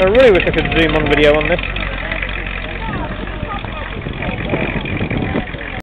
I really wish I could zoom on video on this.